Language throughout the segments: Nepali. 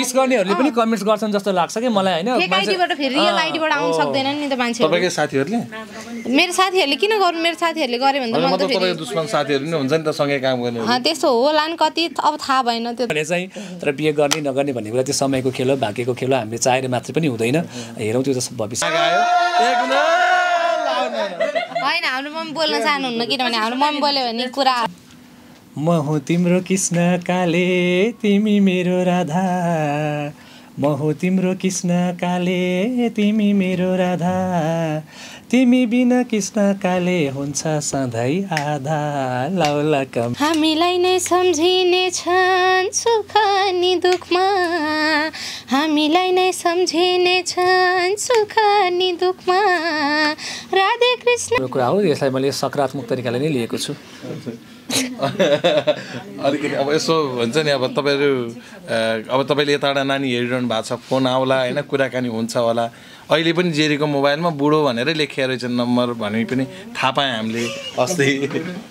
मिस गर्नेहरूले पनि कमेन्ट्स गर्छन् जस्तो लाग्छ कि मलाई होइन? फेक मान्छे- आइडीबाट फेरि रियल आइडीबाट आउनु सक्दैन नि त मान्छेहरू। तपाईँकै साथीहरूले? मेरो साथीहरूले किन गर्नु? मेरो साथीहरूले गर्यो भने दुश्मन साथीहरू नि हुन्छ नि त सँगै काम गर्ने। त्यस्तो होला नि कति। अब थाहा भएन त्यो। भने चाहिँ तर बिहे गर्ने नगर्ने भन्ने कुरा त्यो समयको खेल हो भाग्यको खेल हो हामीले चाहेर मात्रै पनि हुँदैन। हेरौँ त्यो त भविष्य। होइन हाम्रो मम्मी बोल्न चाहनुहुन्न किनभने हाम्रो मम्मी बोल्यो भने कुरा म हुँ तिम्रो कृष्ण काले तिमी मेरो राधा। म हुँ तिम्रो कृष्ण काले तिमी मेरो राधा। तिमी बिना कृष्ण काले हुन्छ सधैँ आधा लाउला कम हामीलाई नै सम्झिने छन् सुख नि दुःखमा। हामीलाई नै सम्झिने छन् सुख नि दुःखमा। राधे कृष्ण। यो कुरा हो यसलाई मैले सकारात्मक तरिकाले नै लिएको छु। अलिकति अब यसो हुन्छ नि अब तपाईँहरू अब तपाईँले यताबाट नानी हेरिरहनु भएको छ फोन आउला होइन कुराकानी हुन्छ होला। अहिले पनि जेरीको मोबाइलमा बुढो भनेरै लेखिया रहेछ नम्बर भने पनि थाहा पाएँ हामीले। अस्ति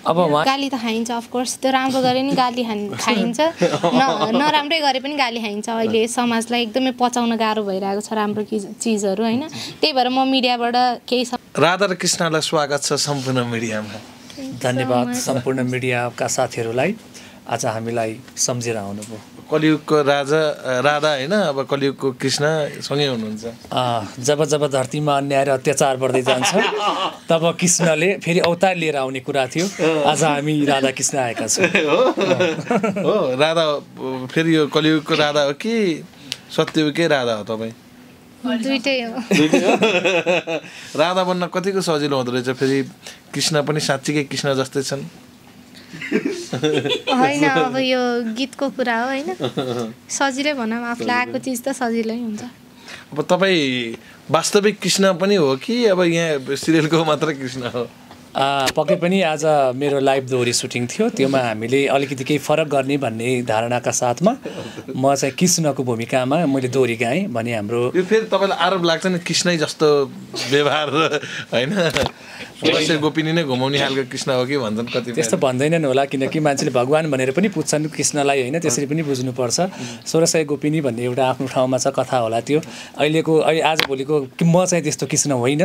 अब गाली त खाइन्छ अफकोर्स त्यो राम्रो गरे नि गाली खाइ खाइन्छ। न नराम्रै गरे पनि गाली खाइन्छ। अहिले समाजलाई एकदमै पचाउन गाह्रो भइरहेको छ राम्रो चिजहरू होइन? त्यही भएर म मिडियाबाट केही राधा र कृष्णलाई स्वागत छ सम्पूर्ण मिडियामा। धन्यवाद सम्पूर्ण मिडियाका साथीहरूलाई। आज हामीलाई सम्झेर आउनुभयो कलियुगको राजा राधा होइन? अब कलियुगको कृष्ण सँगै हुनुहुन्छ। जब जब धरतीमा अन्याय र अत्याचार बढ्दै जान्छ तब कृष्णले फेरि अवतार लिएर आउने कुरा थियो। आज हामी राधा कृष्ण आएका छौँ। हो? राधा फेरि यो कलियुगको राधा हो कि सत्ययुगकै राधा हो तपाईँ? दुइटै हो? राधा बन्न कतिको सजिलो हुँदो रहेछ फेरि? कृष्ण पनि साँच्चीकै कृष्ण जस्तै छन्। होइन अब यो गीतको कुरा हो होइन? सजिलै भनौँ आफूलाई आएको चिज त सजिलै हुन्छ। अब तपाईँ वास्तविक कृष्ण पनि हो कि अब यहाँ सिरियलको मात्र कृष्ण हो? पक्कै पनि आज मेरो लाइभ दोहोरी सुटिङ थियो त्योमा हामीले अलिकति केही फरक गर्ने भन्ने धारणाका साथमा म चाहिँ कृष्णको भूमिकामा मैले दोहोरी गाएँ भने हाम्रो यो फेरि तपाईँलाई आरोप लाग्छ नि कृष्णै जस्तो व्यवहार होइन? अवश्य गोपिनी नै घुमाउने खालको कृष्ण हो कि भन्छन् कति त्यस्तो भन्दैनन् होला किनकि मान्छेले भगवान् भनेर पनि पुज्छन् कृष्णलाई होइन त्यसरी पनि बुझ्नुपर्छ। सोह्र सय गोपिनी भन्ने एउटा आफ्नो ठाउँमा छ कथा होला त्यो। अहिलेको अहिले आजभोलिको म चाहिँ त्यस्तो कृष्ण होइन।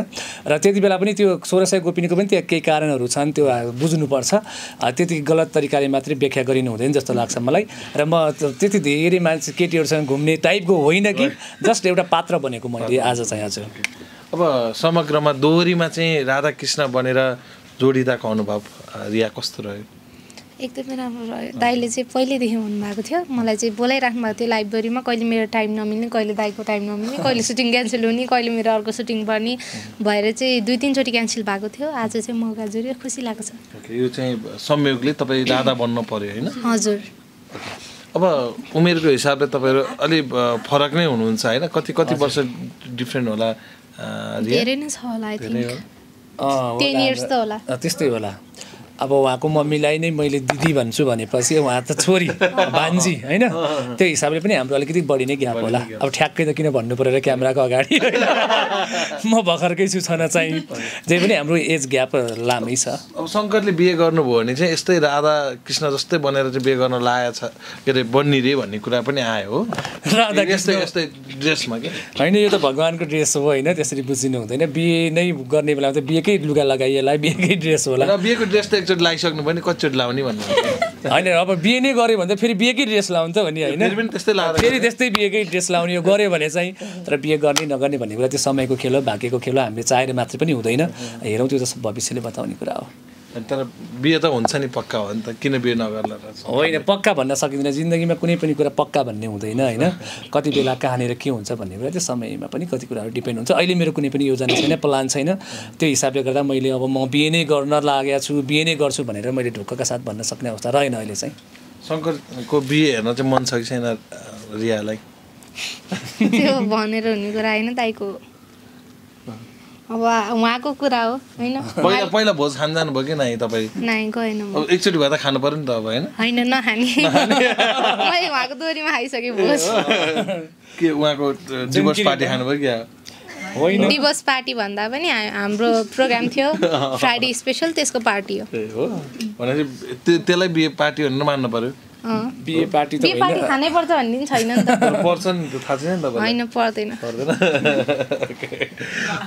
र त्यति बेला पनि त्यो सोह्र सय गोपिनीको पनि त्यहाँ केही कारणहरू छन् त्यो बुझ्नुपर्छ। त्यति गलत तरिकाले मात्रै व्याख्या गरिनु हुँदैन जस्तो लाग्छ मलाई। र म त्यति धेरै मान्छे केटीहरूसँग घुम्ने टाइपको होइन कि जस्ट एउटा पात्र बनेको मैले आज चाहिँ हजुर अब समग्रमा दोहोरीमा चाहिँ राधा कृष्ण बनेर जोडिँदाको अनुभव रिया कस्तो रह्यो? एकदमै राम्रो रह्यो। दाइले चाहिँ पहिल्यैदेखि भन्नुभएको थियो। मलाई चाहिँ बोलाइराख्नु भएको थियो लाइब्रेरीमा। कहिले मेरो टाइम नमिल्ने कहिले दाइको टाइम नमिल्ने कहिले सुटिङ क्यान्सल हुने कहिले मेरो अर्को सुटिङ पर्ने भएर चाहिँ दुई तिनचोटि क्यान्सल भएको थियो। आज चाहिँ मौका जुऱ्यो खुसी लागेको छ। यो चाहिँ संयोगले तपाईँ राधा बन्न पर्यो होइन? हजुर। अब उमेरको हिसाबले तपाईँहरू अलि फरक नै हुनुहुन्छ होइन? कति कति वर्ष डिफ्रेन्ट होला? त्यस्तै होला। अब उहाँको मम्मीलाई नै मैले दिदी भन्छु भनेपछि उहाँ त छोरी भान्जी होइन? त्यो हिसाबले पनि हाम्रो अलिकति बढी नै ग्याप होला। अब ठ्याक्कै त किन भन्नु पऱ्यो र क्यामेराको अगाडि? म भर्खरकै छु छन चाहिँ। जे पनि हाम्रो एज ग्याप लामै छ। अब शङ्करले बिहे गर्नुभयो भने चाहिँ यस्तै राधा कृष्ण जस्तै बनेर चाहिँ बिहे गर्न लागेको छ। के अरे बन्नी रे भन्ने कुरा पनि आयो हो। राधा यस्तै यस्तै ड्रेसमा कि? होइन यो त भगवान्को ड्रेस हो होइन? त्यसरी बुझिनु हुँदैन। बिहे नै गर्ने बेलामा त बिहेकै लुगा लगाइएला बिहेकै ड्रेस होला। बिहेको ड्रेस त एकचोटि लगाइसक्नु पनि कतिचोटि लाउने भन्नु होइन अब बिहे नै गऱ्यो भने त फेरि बिहेकै ड्रेस लाउनु त भने होइन। फेरि त्यस्तै लाएर फेरि त्यस्तै बिहेकै ड्रेस लाउने हो गऱ्यो भने चाहिँ तर बिहे गर्ने नगर्ने भन्ने कुरा त्यो समयको खेल हो भाग्यको खेल हो हामीले चाहेर मात्रै पनि हुँदैन। हेरौँ त्यो त भविष्यले बताउने कुरा हो। तर बिहे त हुन्छ नि पक्का हो नि त किन बिहे नगर्ला र? होइन पक्का भन्न सकिँदैन। जिन्दगीमा कुनै पनि कुरा पक्का भन्ने हुँदैन होइन? कति बेला कहाँनिर के हुन्छ भन्ने कुरा त्यो समयमा पनि कति कुराहरू डिपेन्ड हुन्छ। अहिले मेरो कुनै पनि योजना छैन प्लान छैन। त्यो हिसाबले गर्दा मैले अब म बिहे नै गर्न लागेको छु बिहे नै गर्छु भनेर मैले ढुक्कका साथ भन्न सक्ने अवस्था रहेन अहिले चाहिँ। शङ्करको बिहे हेर्न चाहिँ मन छ कि छैन रियालाई। त्यो भनेर हुने कुरा होइन दाइको अब उहाँको कुरा हो होइन? पहिला पहिला भोज खान जानुभयो कि नाइ तपाईँ? नाइ गएन अब एकचोटि भए त खानु पऱ्यो नि त अब होइन? होइन नखाने। मैले उहाँको दोहोरीमा खाइसकेँ भोज। के उहाँको डिभोर्स पार्टी खानुभयो क्या होइन। डिभोर्स पार्टी भन्दा पनि हाम्रो प्रोग्राम थियो फ्राइडे स्पेसल त्यसको पार्टी हो। ए हो। भनेपछि त्यो- त्यसलाई बिहे पार्टी भनेर मान्नु पऱ्यो बिहे पार्टी त होइन खानै पर्छ भन्ने छैन नि त पर्छ नि त थाहा छैन नि होइन पर्दैन पर्दैन.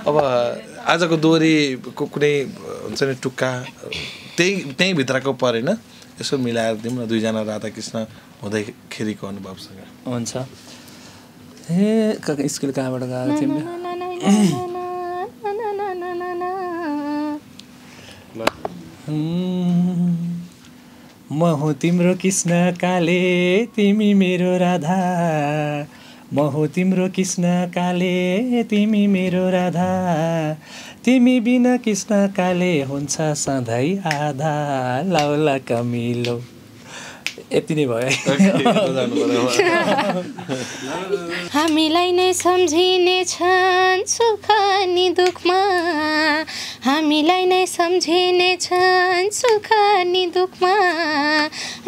अब आजको दोहोरीको कुनै हुन्छ नि टुक्का त्यही त्यहीँ भित्रको परेन यसो मिलाएर दिउँ न दुईजना राधाकृष्ण हुँदैखेरिको अनुभवसँग हुन्छ ए कहाँ स्कुल कहाँबाट गएको थियौँ म हो तिम्रो कृष्ण काले तिमी मेरो राधा। म हो तिम्रो कृष्ण काले तिमी मेरो राधा। तिमी बिना कृष्ण काले हुन्छ सधैँ आधा। लाउला कमिलो। यति नै भयो। हामीलाई नै सम्झिने छन् सुख नि दुःखमा। हामीलाई नै सम्झिने छन् सुख नि दुःखमा।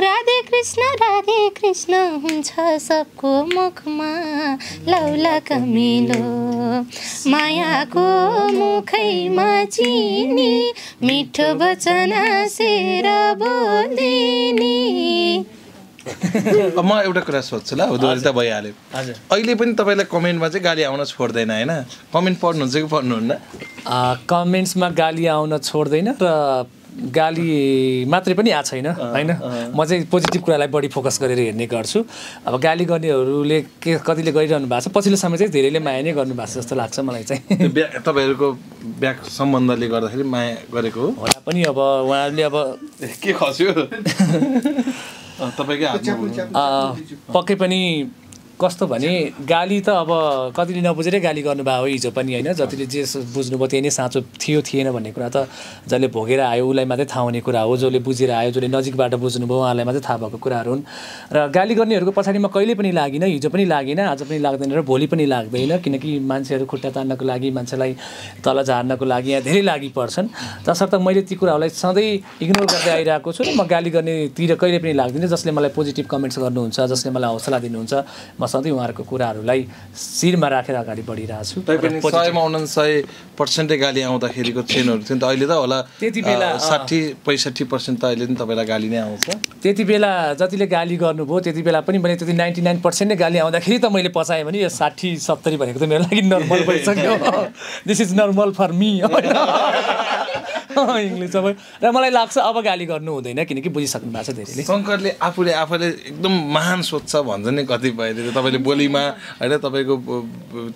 राधे कृष्ण राधे कृष्ण हुन्छ सबको मुखमा। लौला कमिलो मायाको मुखैमा चिनी मिठो वचन सेर बोलिदिनी अब म एउटा कुरा सोध्छु ल दोहोरी त भइहाल्यो। अहिले पनि तपाईँलाई कमेन्टमा चाहिँ गाली आउन छोड्दैन होइन? कमेन्ट पढ्नुहुन्छ कि पढ्नुहुन्न कमेन्ट्समा गाली आउन छोड्दैन र गाली मात्रै पनि आएको छैन होइन? म चाहिँ पोजिटिभ कुरालाई बढी फोकस गरेर हेर्ने गर्छु। अब गाली गर्नेहरूले के कतिले गरिरहनु भएको छ पछिल्लो समय चाहिँ धेरैले माया नै गर्नु भएको छ जस्तो लाग्छ मलाई चाहिँ। ब्या तपाईँहरूको ब्याक सम्बन्धले गर्दाखेरि माया गरेको होला पनि अब उहाँहरूले अब के खस्यो? तपाईँकै। अ, पक्कै पनि कस्तो भने गाली त अब कतिले नबुझेरै गाली गर्नुभयो हो हिजो पनि होइन। जतिले जे बुझ्नुभयो त्यही नै साँचो थियो थिएन भन्ने कुरा त जसले भोगेर आयो उसलाई मात्रै थाहा हुने कुरा हो। जसले बुझेर आयो जसले नजिकबाट बुझ्नुभयो उहाँलाई मात्रै थाहा भएको कुराहरू हुन्। र गाली गर्नेहरूको पछाडिमा कहिले पनि लागिनँ हिजो पनि लागेन आज पनि लाग्दैन र भोलि पनि लाग्दैन। किनकि मान्छेहरू खुट्टा तान्नको लागि मान्छेलाई तल झार्नको लागि यहाँ धेरै लागि पर्छन् तसर्थ मैले ती कुराहरूलाई सधैँ इग्नोर गर्दै आइरहेको छु र म गाली गर्नेतिर कहिले पनि लाग्दिनँ। जसले मलाई पोजिटिभ कमेन्ट्स गर्नुहुन्छ जसले मलाई हौसला दिनुहुन्छ म सधैँ उहाँहरूको कुराहरूलाई शिरमा राखेर अगाडि बढिरहेको छु। सयमा उना सय पर्सेन्टै गाली आउँदाखेरिको ट्रेनहरू थियो नि त अहिले त होला त्यति बेला, साठी पैँसठी पर्सेन्ट त अहिले पनि तपाईँलाई गाली नै आउँछ। त्यति बेला जतिले गाली गर्नुभयो त्यति बेला पनि मैले त्यति नाइन्टी नाइन पर्सेन्ट नै गाली आउँदाखेरि त मैले पचाएँ भने यो साठी सत्तरी भनेको त मेरो लागि नर्मल भइसक्यो। This is normal for me English अब र मलाई लाग्छ अब गाली गर्नु हुँदैन किनकि बुझिसक्नु भएको छ धेरैले। शङ्करले आफूले आफूले एकदम महान सोध्छ भन्छ नि कतिपयले तपाईँले बोलीमा होइन तपाईँको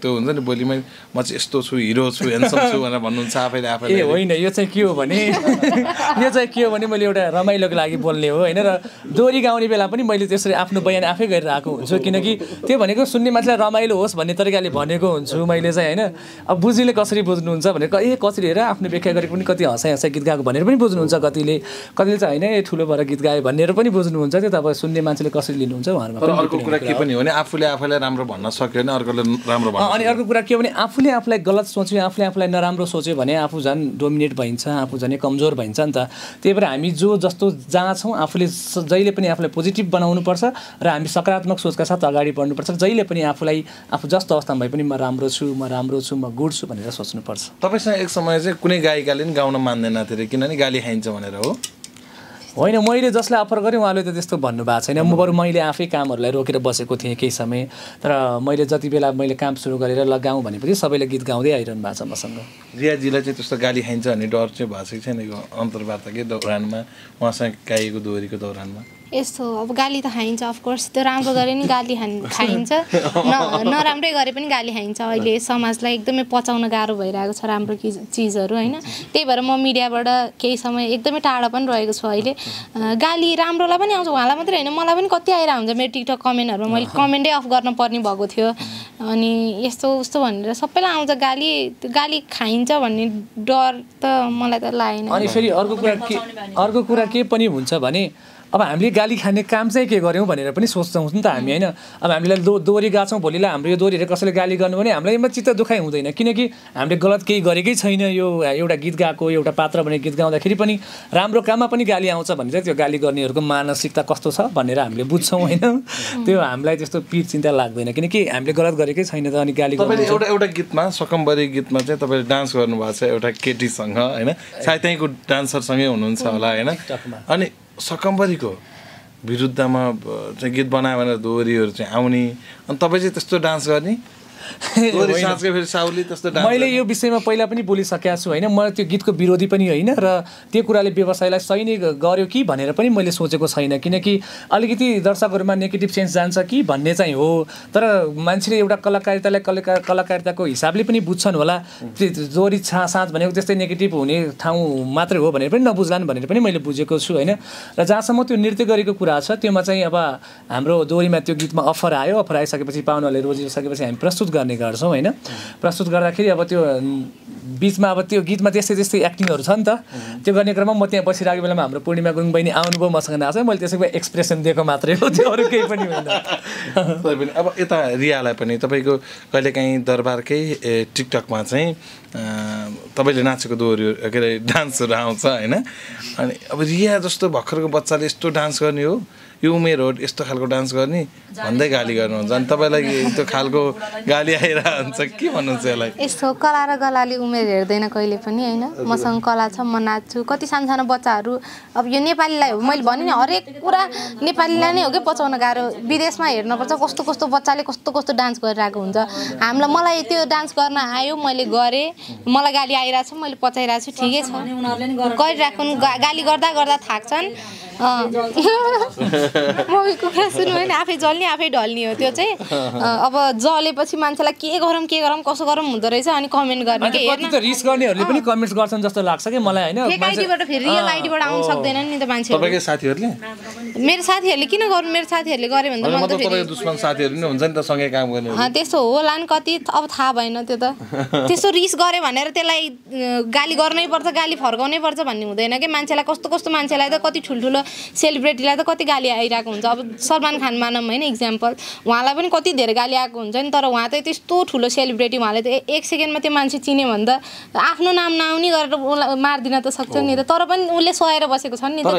त्यो हुन्छ नि बोलीमा म चाहिँ यस्तो छु हिरो छु ह्यान्डसम छु भनेर भन्नुहुन्छ आफैले ए आफैले। होइन यो चाहिँ के हो भने यो चाहिँ के हो भने मैले एउटा रमाइलोको लागि बोल्ने हो होइन र दोहोरी गाउने बेला पनि मैले त्यसरी आफ्नो बयान आफै गरेर आएको हुन्छु किनकि त्यो भनेको सुन्ने मान्छेलाई रमाइलो होस् भन्ने तरिकाले भनेको हुन्छु मैले चाहिँ होइन। अब बुझ्नेले कसरी बुझ्नुहुन्छ भनेको ए कसरी हेर आफ्नो व्याख्या गरेको पनि कति हँसाइ गीत गाएको भनेर पनि बुझ्नुहुन्छ कतिले। कतिले चाहिँ होइन ए ठुलो भएर गीत गायो भनेर पनि बुझ्नुहुन्छ त्यो त अब सुन्ने मान्छेले कसरी लिनुहुन्छ उहाँहरूमा अर्को कुरा के पनि हो भने आफूले आफैलाई राम्रो भन्न सक्यो भने अर्कोले राम्रो अनि अर्को कुरा के हो भने आफूले आफूलाई गलत सोच्यो आफूले आफूलाई नराम्रो सोच्यो भने आफू झन् डोमिनेट भइन्छ आफू झन् कमजोर भइन्छ नि त। त्यही भएर हामी जो जस्तो जहाँ छौँ आफूले जहिले पनि आफूलाई पोजिटिभ बनाउनुपर्छ र हामी सकारात्मक सोचका साथ अगाडि बढ्नुपर्छ। जहिले पनि आफूलाई आफू जस्तो अवस्थामा भए पनि म राम्रो छु म राम्रो छु म गुड छु भनेर सोच्नुपर्छ। तपाईँसँग एक समय चाहिँ कुनै गायिकाले पनि गाउन मान्दैन थियो किनभने गाली खाइन्छ भनेर हो। होइन मैले जसलाई अफर गरेँ उहाँले त त्यस्तो भन्नुभएको छैन। म बरु मैले आफै कामहरूलाई रोकेर बसेको थिएँ केही समय। तर मैले जति बेला मैले काम सुरु गरेर लगाउँ भनेपछि सबैले गीत गाउँदै आइरहनु भएको छ मसँग। रियाजीलाई चाहिँ त्यस्तो गाली खाइन्छ भन्ने डर चाहिँ भएको छैन यो अन्तर्वार्ताकै दौरानमा उहाँसँग गाइएको दोहोरीको दौरानमा। यस्तो अब गाली त खाइन्छ अफकोर्स त्यो राम्रो गरे नि गाली खान खाइन्छ। न नराम्रै गरे पनि गाली खाइन्छ। अहिले समाजलाई एकदमै पचाउन गाह्रो भइरहेको छ राम्रो चिज चिजहरू होइन? त्यही भएर म मिडियाबाट केही समय एकदमै टाढा पनि रहेको छु अहिले। गाली राम्रोलाई पनि आउँछ उहाँलाई मात्रै होइन। मलाई पनि कति आइरहेको हुन्छ मेरो टिकटक कमेन्टहरूमा। मैले कमेन्टै अफ गर्न पर्ने भएको थियो। अनि यस्तो उस्तो भनेर सबैलाई आउँछ गाली। त्यो गाली खाइन्छ भन्ने डर त मलाई त लागेन। अनि फेरि अर्को कुरा के अर्को कुरा के पनि हुन्छ भने अब हामीले गाली खाने काम चाहिँ के गऱ्यौँ भनेर पनि सोच्छौँ नि त हामी होइन? अब हामीलाई दो दोहोरी गाछौँ भोलिलाई हाम्रो यो दोहोरीहरू कसैले गाली गर्नु भने हामीलाई यसमा चित्त दुखाइ हुँदैन। किनकि हामीले गलत केही गरेकै छैन यो एउटा गीत गाएको एउटा पात्र भने गीत गाउँदाखेरि पनि राम्रो काममा पनि गाली आउँछ भने चाहिँ त्यो गाली गर्नेहरूको मानसिकता कस्तो छ भनेर हामीले बुझ्छौँ होइन? त्यो हामीलाई त्यस्तो पिर चिन्ता लाग्दैन। किनकि हामीले गलत गरेकै छैन त अनि गाली एउटा एउटा गीतमा सकम्बरी गीतमा चाहिँ तपाईँले डान्स गर्नुभएको छ एउटा केटीसँग होइन? सायद त्यहीँको डान्सरसँगै हुनुहुन्छ होला होइन। अनि सकम्बरीको विरुद्धमा चाहिँ गीत बनायो भनेर दोहोरीहरू चाहिँ आउने। अनि तपाईँ चाहिँ त्यस्तो डान्स गर्ने? मैले यो विषयमा पहिला पनि बोलिसकेको छु होइन? म त्यो गीतको विरोधी पनि होइन र त्यो कुराले व्यवसायलाई सही नै गर्यो कि भनेर पनि मैले सोचेको छैन। किनकि अलिकति दर्शकहरूमा नेगेटिभ सेन्स जान्छ कि भन्ने चाहिँ हो। तर मान्छेले एउटा कलाकारितालाई कलाकार कलाकारिताको हिसाबले पनि बुझ्छन् होला। जोरी छा साँझ भनेको त्यस्तै नेगेटिभ हुने ठाउँ मात्रै हो भनेर पनि नबुझ्लान् भनेर पनि मैले बुझेको छु होइन? र जहाँसम्म त्यो नृत्य गरेको कुरा छ त्योमा चाहिँ अब हाम्रो दोहोरीमा त्यो गीतमा अफर आयो। अफर आइसकेपछि पाहुनाहरूले रोजिसकेपछि हामी प्रस्तुत गर्ने गर्छौँ होइन? प्रस्तुत गर्दाखेरि अब त्यो बिचमा अब त्यो गीतमा त्यस्तै त्यस्तै एक्टिङहरू छ नि त। त्यो गर्ने क्रममा म त्यहाँ बसिरहेको बेलामा हाम्रो पूर्णिमा गुरुङ बहिनी आउनुभयो मसँग नाच्छ मैले त्यसको एक्सप्रेसन दिएको मात्रै हो त्यो अरू केही पनि होइन तै पनि अब यता रियालाई पनि तपाईँको कहिलेकाहीँ दरबारकै टिकटकमा चाहिँ तपाईँले नाचेको दोहोरी के अरे डान्सहरू आउँछ होइन? अनि अब रिया जस्तो भर्खरको बच्चाले यस्तो डान्स गर्ने हो यो उमेर हो यस्तो खालको डान्स गर्ने भन्दै गाली गर्नुहुन्छ। अनि तपाईँलाई त्यो खालको गाली आइरहेको हुन्छ के भन्नुहुन्छ यसलाई? यस्तो कला र गलाले उमेर हेर्दैन कहिले पनि होइन? मसँग कला छ म नाच्छु। कति सानो सानो बच्चाहरू अब यो नेपालीलाई मैले भने नि हरेक कुरा नेपालीलाई नै हो कि पचाउन गाह्रो। विदेशमा हेर्नुपर्छ कस्तो कस्तो बच्चाले कस्तो कस्तो डान्स गरिरहेको हुन्छ। हामीलाई मलाई त्यो डान्स गर्न आयो मैले गरेँ। मलाई गाली आइरहेको छ मैले पचाइरहेको छु ठिकै छ। गरिराख्नु गा- गाली गर्दा गर्दा थाक्छन्। मम्मीको कुरा सुन्नु होइन आफै जल्ने आफै ढल्ने हो त्यो चाहिँ। अब जलेपछि मान्छेलाई के गरौँ के गरौँ कसो गरौँ हुँदो रहेछ अनि कमेन्ट गर्ने कति त रिस गर्नेहरूले पनि कमेन्ट्स गर्छन् जस्तो लाग्छ कि मलाई होइन? फेक मान्छे- आइडीबाट फेरि रियल आइडीबाट आउनु सक्दैन नि त तपाईँकै साथीहरूले? मेरो साथीहरूले किन गर्नु मेरो साथीहरूले गर्यो भने त मलाई त फेरि दुश्मन साथीहरू नि हुन्छ नि त सँगै काम गर्ने त्यस्तो होला नि कति अब थाहा भएन त्यो त। त्यस्तो रिस गऱ्यो भनेर त्यसलाई गाली गर्नै पर्छ गाली फर्काउनै पर्छ भन्ने हुँदैन कि? मान्छेलाई कस्तो कस्तो मान्छेलाई त कति ठुल्ठुलो सेलिब्रेटीलाई त कति गाली आइरहेको हुन्छ। अब सलमान खान मानौँ होइन इक्जाम्पल उहाँलाई पनि कति धेरै गाली आएको हुन्छ नि तर उहाँ त त्यस्तो ठुलो सेलिब्रेटी उहाँले त एक सेकेन्डमा त्यो मान्छे चिन्यो भने त आफ्नो नाम नआउने गरेर उसलाई मारिदिन त सक्छ नि त। तर पनि उसले सहेर बसेको छ नि त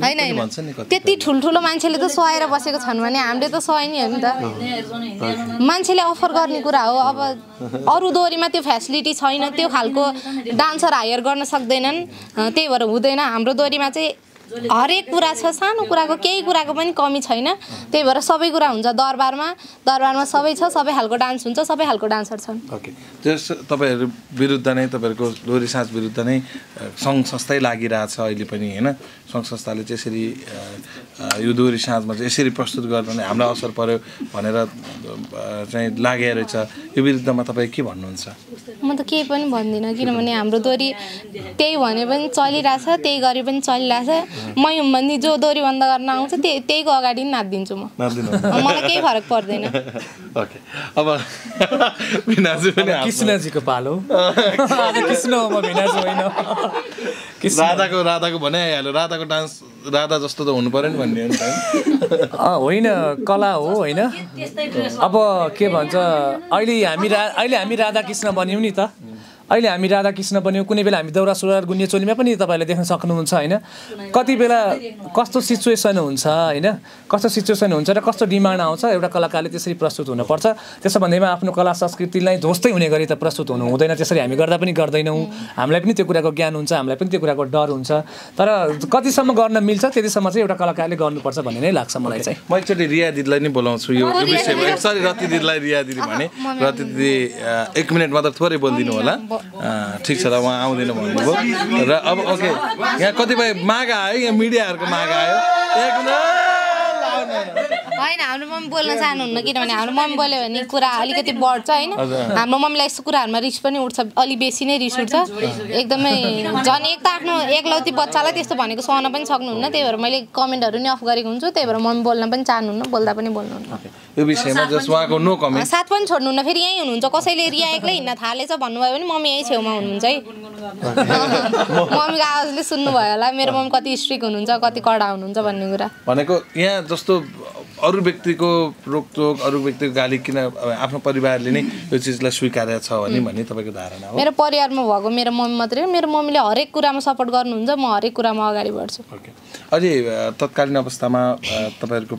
होइन त्यति ठुल्ठुलो मान्छेले त सहेर बसेको छन् भने हामीले त सहे नि हो नि त। मान्छेले अफर गर्ने कुरा हो। अब अरू दोहोरीमा त्यो फेसिलिटी छैन। त्यो खालको डान्सर हायर गर्न सक्दैनन्। त्यही भएर हुँदैन। हाम्रो दोहोरीमा चाहिँ हरेक कुरा छ सानो कुराको केही कुराको पनि कमी छैन। त्यही भएर सबै कुरा हुन्छ दरबारमा। दरबारमा सबै छ सबै खालको डान्स हुन्छ सबै खालको डान्सर छन्। ओके। त्यस तपाईँहरू विरुद्ध नै तपाईँहरूको लोरी साँझ विरुद्ध नै सङ्घ संस्थै लागिरहेछ अहिले पनि होइन? सङ्घ संस्थाले चाहिँ यसरी यो दोहोरी साँझमा चाहिँ यसरी प्रस्तुत गर्दा नै हामीलाई असर पर्यो भनेर चाहिँ लागेको रहेछ। यो विरुद्धमा तपाईँ के भन्नुहुन्छ? म त केही पनि भन्दिनँ किनभने हाम्रो दोहोरी त्यही भने पनि चलिरहेछ त्यही गरे पनि चलिरहेछ। मै हुँ भने जो दोहोरी बन्द गर्न आउँछ त्यही त्यहीको अगाडि नि नाचिदिन्छु म। मलाई केही फरक पर्दैन। ओके। अब भिनाजु पनि आफ्नो- कृष्णजीको पालो कृष्ण कृष्ण। राधाको राधाको भने आइहाल्यो राधाको डान्स राधा जस्तो त हुनु पऱ्यो नि भन्ने होइन। कला हो होइन। अब के भन्छ अहिले हामी रा अहिले हामी राधाकृष्ण बन्यौँ नि त। अहिले हामी राधाकृष्ण बन्यौँ कुनै बेला हामी दौरा सुरुवार गुन्ने चोलीमा पनि तपाईँहरूले देख्न सक्नुहुन्छ होइन? कति बेला कस्तो सिचुएसन हुन्छ होइन? कस्तो सिचुएसन हुन्छ र कस्तो डिमान्ड आउँछ एउटा कलाकारले त्यसरी प्रस्तुत हुनुपर्छ। त्यसो भन्दैमा आफ्नो कला संस्कृतिलाई ध्वस्तै हुने गरी त प्रस्तुत हुनु हुँदैन त्यसरी हामी गर्दा पनि गर्दैनौँ। हामीलाई पनि त्यो कुराको ज्ञान हुन्छ हामीलाई पनि त्यो कुराको डर हुन्छ। तर कतिसम्म गर्न मिल्छ त्यतिसम्म चाहिँ एउटा कलाकारले गर्नुपर्छ भन्ने नै लाग्छ मलाई चाहिँ। म एकचोटि रिया दिदीलाई नै बोलाउँछु यो विषयमा। सरी रति दिदीलाई रिया दिदी भने। रति दिदी एक मिनट मात्र थोरै बोलिदिनु होला। ठिक छ र उहाँ आउँदैन भन्नुभयो। र अब ओके। यहाँ कतिपय माग आयो यहाँ मिडियाहरूको माग आयो। होइन हाम्रो मम्मी बोल्न चाहनुहुन्न किनभने हाम्रो मम्मी बोल्यो भने कुरा अलिकति बढ्छ होइन? हाम्रो मम्मीलाई यस्तो कुराहरूमा रिस पनि उठ्छ अलिक बेसी नै रिस उठ्छ। एकदमै झन् एक त आफ्नो एकलौती बच्चालाई त्यस्तो भनेको सहन पनि सक्नुहुन्न। त्यही भएर मैले कमेन्टहरू नि अफ गरेको हुन्छु त्यही भएर मम्मी बोल्न पनि चाहनुहुन्न बोल्दा पनि बोल्नुहुन्न। यो विषयमा जस उहाँको नो कमेन्ट साथ पनि छोड्नुहुन्न फेरि यहीँ हुनुहुन्छ। कसैले रिया एक्लै हिँड्न थालेछ भन्नुभयो भने मम्मी यहीँ छेउमा हुनुहुन्छ है। मम्मीको आवाजले सुन्नुभयो होला। मेरो मम्मी कति स्ट्रिक हुनुहुन्छ कति कडा हुनुहुन्छ भन्ने कुरा। भनेको यहाँ जस्तो अरू व्यक्तिको रोकटोक अरू व्यक्तिको गाली किन आफ्नो परिवारले नै यो चिजलाई स्वीकारेको छ भने भन्ने तपाईँको धारणा हो। मेरो परिवारमा भएको मेरो मम्मी मात्रै हो। मेरो मम्मीले हरेक कुरामा सपोर्ट गर्नुहुन्छ म हरेक कुरामा अगाडि बढ्छु। ओके। अहिले तत्कालीन अवस्थामा तपाईँहरूको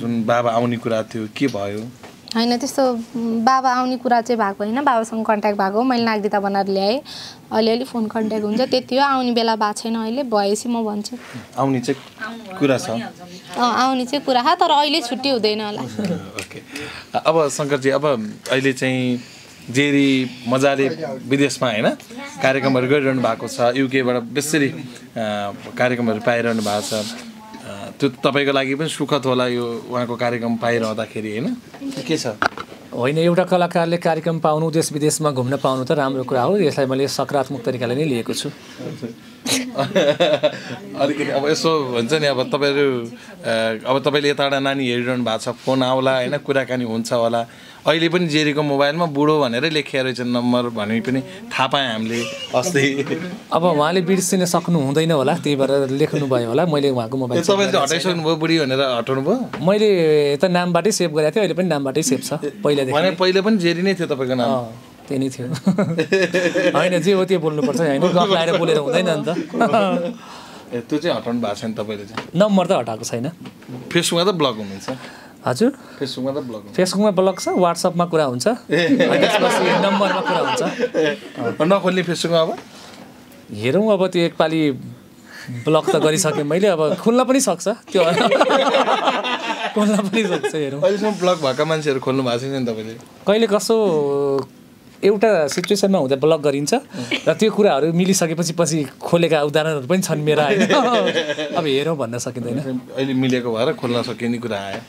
जुन बाबा आउने कुरा थियो के भयो? होइन त्यस्तो बाबा आउने कुरा चाहिँ भएको होइन बाबासँग कन्ट्याक्ट भएको मैले नागरिकता बनाएर ल्याएँ। अलिअलि फोन कन्ट्याक्ट हुन्छ त्यति हो। आउने बेला भएको छैन अहिले भएपछि म भन्छु। आउने चाहिँ कुरा छ। आउने चाहिँ कुरा छ तर अहिले छुट्टी हुँदैन होला। ओके। अब शङ्करजी अब अहिले चाहिँ जेरी मजाले विदेशमा होइन कार्यक्रमहरू गरिरहनु भएको छ। युकेबाट बेसरी कार्यक्रमहरू पाइरहनु भएको छ। त्यो तपाईँको लागि पनि सुखद होला यो उहाँको कार्यक्रम पाइरहँदाखेरि होइन? के छ? होइन एउटा कलाकारले कार्यक्रम पाउनु देश विदेशमा घुम्न पाउनु त राम्रो कुरा हो। यसलाई मैले सकारात्मक तरिकाले नै लिएको छु। अलिकति अब यसो हुन्छ नि अब तपाईँहरू अब तपाईँले यताबाट नानी हेरिरहनु भएको छ फोन आउला होइन? कुराकानी हुन्छ होला। अहिले पनि जेरीको मोबाइलमा बुढो भनेरै लेखिया रहेछ नम्बर भने पनि थाहा पाएँ हामीले। अस्ति। अब उहाँले बिर्सिन सक्नु हुँदैन होला त्यही भएर लेख्नु भयो होला। मैले उहाँको मोबाइल तपाईँले चाहिँ हटाइसक्नु भयो बुढी भनेर हटाउनु भयो? मैले त नामबाटै सेभ गरेको थिएँ अहिले पनि नामबाटै सेभ छ पहिलादेखि। भने पहिले पनि जेरी नै थियो तपाईँको नाम। त्यही नै थियो। होइन जे हो त्यो बोल्नुपर्छ होइन? गफ लाएर बोलेर हुँदैन नि त। त्यो चाहिँ हटाउनु भएको छैन तपाईँले चाहिँ। नम्बर त हटाएको छैन। फेसबुकमा त ब्लग हुनुहुन्छ। हजुर। फेसबुकमा त ब्लग फेसबुकमा ब्लग छ वाट्सएपमा कुरा हुन्छ। त्यसपछि नम्बरमा कुरा हुन्छ। नखोल्ने फेसबुकमा अब? हेरौँ अब त्यो एकपालि ब्लक त गरिसकेँ मैले अब खुल्न पनि सक्छ त्यो खुल्न पनि सक्छ हेरौँ। अहिलेसम्म ब्लग भएका मान्छेहरू खोल्नु भएको छैन नि तपाईँले? कहिले कसो एउटा सिचुएसनमा हुँदा ब्लक गरिन्छ र त्यो कुराहरू मिलिसकेपछि पछि खोलेका उदाहरणहरू पनि छन् मेरा होइन। अब हेरौँ भन्न सकिँदैन। अहिले मिलेको भएर खोल्न सकिने कुरा आयो।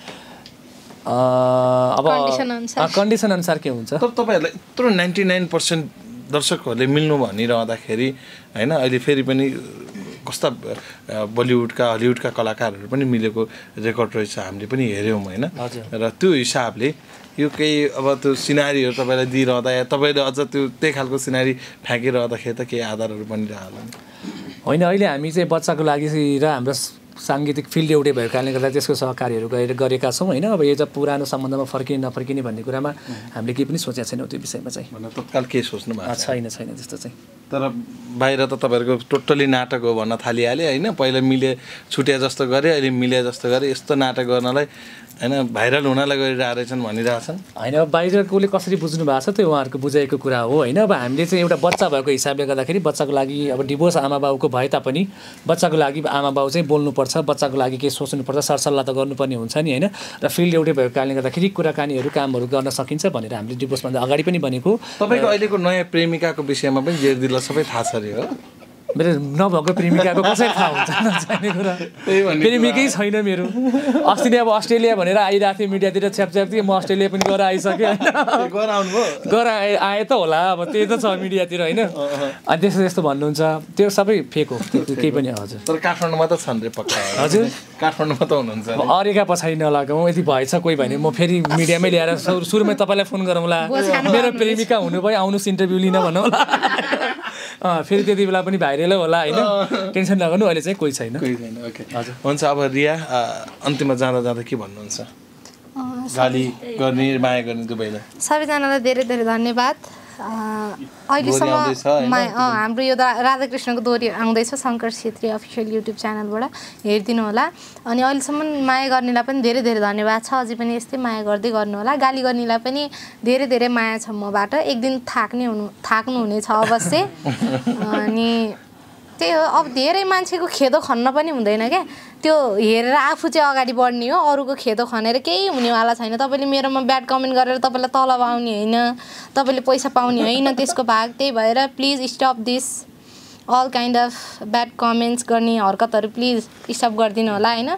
अब कन्डिसन अनुसार। के हुन्छ? तर तपाईँहरूलाई यत्रो नाइन्टी नाइन पर्सेन्ट दर्शकहरूले मिल्नु भनिरहँदाखेरि होइन अहिले फेरि पनि कस्ता बलिउडका हलिउडका कलाकारहरू पनि मिलेको रेकर्ड रहेछ हामीले पनि हेऱ्यौँ होइन। र त्यो हिसाबले यो केही अब त्यो सिनारीहरू तपाईँलाई दिइरहँदा या तपाईँले अझ त्यो त्यही खालको सिनारी फ्याँकिरहँदाखेरि त केही आधारहरू बनिरह होला होइन अहिले हामी चाहिँ बच्चाको लागि र हाम्रो साङ्गीतिक फिल्ड एउटै भएको कारणले गर्दा त्यसको सहकार्यहरू गएर गरेका छौँ होइन? अब यो चाहिँ पुरानो सम्बन्धमा फर्किने नफर्किने भन्ने कुरामा हामीले केही पनि सोचेका छैनौँ त्यो विषयमा चाहिँ। तत्काल के सोच्नु भएको छैन छैन त्यस्तो चाहिँ। तर बाहिर त तपाईँहरूको टोटल्ली नाटक हो भन्न थालिहाल्यो होइन? पहिला मिले छुट्या जस्तो गरे अहिले मिले जस्तो गरे यस्तो नाटक गर्नलाई होइन? भाइरल हुनलाई गरिरहेको रहेछन् भनिरहेछन्। होइन अब बाहिरकोले कसरी बुझ्नु भएको छ त्यो उहाँहरूको बुझाइको कुरा हो होइन? अब हामीले चाहिँ एउटा बच्चा भएको हिसाबले गर्दाखेरि बच्चाको लागि अब डिभोर्स आमा बाउको भए तापनि बच्चाको लागि आमा बाउ चाहिँ बोल्नुपर्छ। बच्चाको लागि केही सोच्नुपर्छ सरसल्लाह त गर्नुपर्ने हुन्छ नि होइन? र फिल्ड एउटै भएको कारणले गर्दाखेरि कुराकानीहरू कामहरू गर्न सकिन्छ भनेर हामीले डिभोर्सभन्दा अगाडि पनि भनेको। तपाईँको अहिलेको नयाँ प्रेमिकाको विषयमा पनि जेर्दिलाई सबै थाहा छ अरे हो। मेरो नभएको प्रेमिकाको कसै थाहा हुन्छ नचाहिने कुरा। त्यही भन्ने प्रेमिकै छैन मेरो। अस्ति नै अब अस्ट्रेलिया भनेर आइरहेको थिएँ मिडियातिर छ्याप छ्याप थिएँ म अस्ट्रेलिया पनि गएर आइसकेँ होइन। गएर आए आए त होला अब त्यही त छ मिडियातिर होइन। अनि त्यस्तो त्यस्तो भन्नुहुन्छ त्यो सबै फेक हो केही पनि हजुर। तर काठमाडौँमा त छन् रे पक्का। हजुर। काठमाडौँमा त हुनुहुन्छ अब अरेका पछाडि नलागौँ यदि भएछ कोही भने म फेरि मिडियामै ल्याएर सु- सुरुमै तपाईँलाई फोन गरौँला। मेरो प्रेमिका हुनुभयो आउनुहोस् इन्टरभ्यू लिन अँ, फेरि त्यति बेला पनि भाइरलै होला होइन? टेन्सन नगर्नु अहिले चाहिँ कोही छैन। कोही छैन ओके हुन्छ अब रिया अन्तिममा जाँदा जाँदा के भन्नुहुन्छ? गाली गर्ने माया गर्ने दुवैलाई सबैजनालाई धेरै धेरै धन्यवाद। अहिलेसम्म हाम्रो यो दा- राधाकृष्णको दोहोरी आउँदैछ शङ्कर छेत्री अफिसियल युट्युब च्यानलबाट हेरिदिनु होला अनि अहिलेसम्म माया गर्नेलाई पनि धेरै धेरै धन्यवाद छ। अझै पनि यस्तै माया गर्दै गर्नु होला गाली गर्नेलाई पनि धेरै धेरै माया छ मबाट। एक दिन थाक्ने हुनु थाक्नु हुनेछ अवश्य। अनि त्यही हो। अब धेरै मान्छेको खेदो खन्न पनि हुँदैन क्या। त्यो हेरेर आफू चाहिँ अगाडि बढ्ने हो। अरूको खेदो खनेर केही हुनेवाला छैन। तपाईँले मेरोमा ब्याड कमेन्ट गरेर तपाईँलाई तलब आउने होइन। तपाईँले पैसा पाउने होइन त्यसको भाग। त्यही भएर please stop this all kind of bad comments गर्ने हरकतहरू प्लिज स्टप गरिदिनु होला होइन?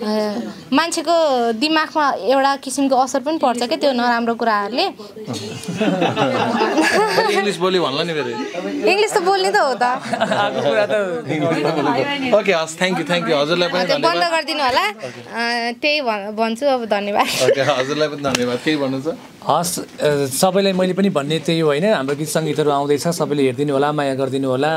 मान्छेको दिमागमा एउटा किसिमको असर पनि पर्छ क्या त्यो नराम्रो कुराहरूले? इङ्ग्लिस बोली भन्ला नि फेरि। इङ्ग्लिस त बोल्ने त हो त। आएको कुरा त ओके हस् थ्याङ्क यू थ्याङ्क यू हजुरलाई पनि बन्द धन्यवाद। गरिदिनु होला। अ, त्यही भन्- भन्छु अब धन्यवाद। ओके हजुरलाई पनि धन्यवाद। केही भन्नु छ? हस् सबैलाई मैले पनि भन्ने त्यही हो होइन। हाम्रो गीत सङ्गीतहरू आउँदैछ सबैले हेरिदिनु होला माया गरिदिनु होला।